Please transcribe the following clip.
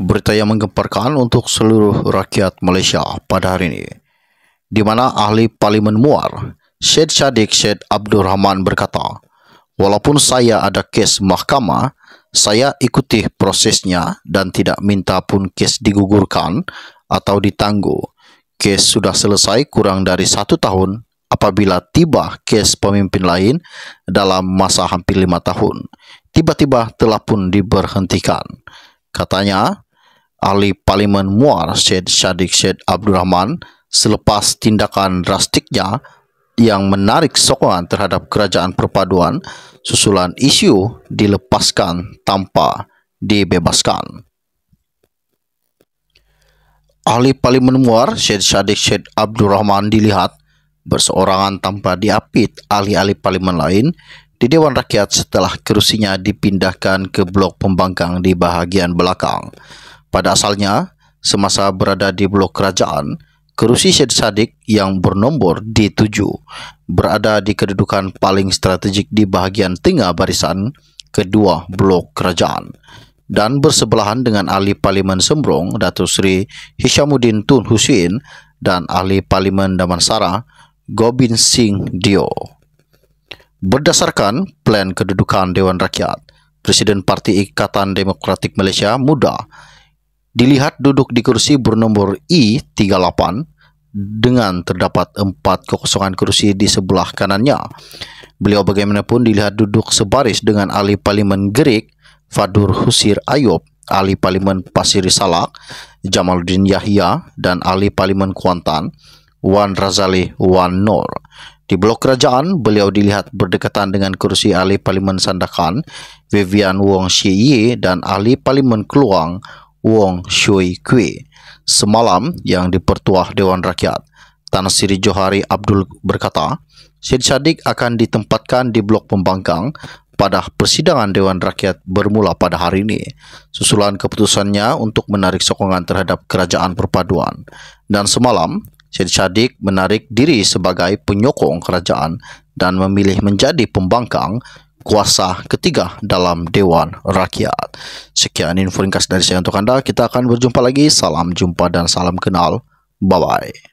berita yang menggemparkan untuk seluruh rakyat Malaysia pada hari ini, di mana ahli Parlimen Muar, Syed Sadiq Syed Abdul Rahman berkata, walaupun saya ada kes mahkamah, saya ikuti prosesnya dan tidak minta pun kes digugurkan atau ditangguh. Kes sudah selesai kurang dari satu tahun apabila tiba kes pemimpin lain dalam masa hampir lima tahun. Tiba-tiba telah pun diberhentikan. Katanya, ahli Parlimen Muar Syed Sadiq Syed Abdul Rahman selepas tindakan drastiknya yang menarik sokongan terhadap kerajaan perpaduan susulan isu dilepaskan tanpa dibebaskan. Ahli Parlimen Muar Syed Sadiq Syed Abdul Rahman dilihat berseorangan tanpa diapit ahli-ahli parlimen lain di Dewan Rakyat setelah kerusinya dipindahkan ke blok pembangkang di bahagian belakang. Pada asalnya, semasa berada di blok kerajaan, kerusi Syed Saddiq yang bernombor D7 berada di kedudukan paling strategik di bahagian tengah barisan kedua blok kerajaan dan bersebelahan dengan ahli parlimen Sembrong Datuk Seri Hishamuddin Tun Hussein dan ahli parlimen Damansara Gobin Singh Dio. Berdasarkan plan kedudukan Dewan Rakyat, Presiden Parti Ikatan Demokratik Malaysia Muda dilihat duduk di kursi bernombor I38 dengan terdapat empat kekosongan kursi di sebelah kanannya. Beliau bagaimanapun dilihat duduk sebaris dengan ahli parlimen Gerik Fadur Husir Ayub, ahli parlimen Pasir Salak Jamaluddin Yahya dan ahli parlimen Kuantan Wan Razali Wan Nur. Di blok kerajaan, beliau dilihat berdekatan dengan kursi ahli parlimen Sandakan, Vivian Wong Xie dan ahli parlimen Keluang, Wong Shui Kui. Semalam yang dipertuah Dewan Rakyat, Tan Sri Johari Abdul berkata, Syed Sadiq akan ditempatkan di blok pembangkang pada persidangan Dewan Rakyat bermula pada hari ini, susulan keputusannya untuk menarik sokongan terhadap kerajaan perpaduan. Dan semalam, Syed Sadiq menarik diri sebagai penyokong kerajaan dan memilih menjadi pembangkang kuasa ketiga dalam Dewan Rakyat. Sekian info ringkas dari saya untuk anda. Kita akan berjumpa lagi. Salam jumpa dan salam kenal. Bye-bye.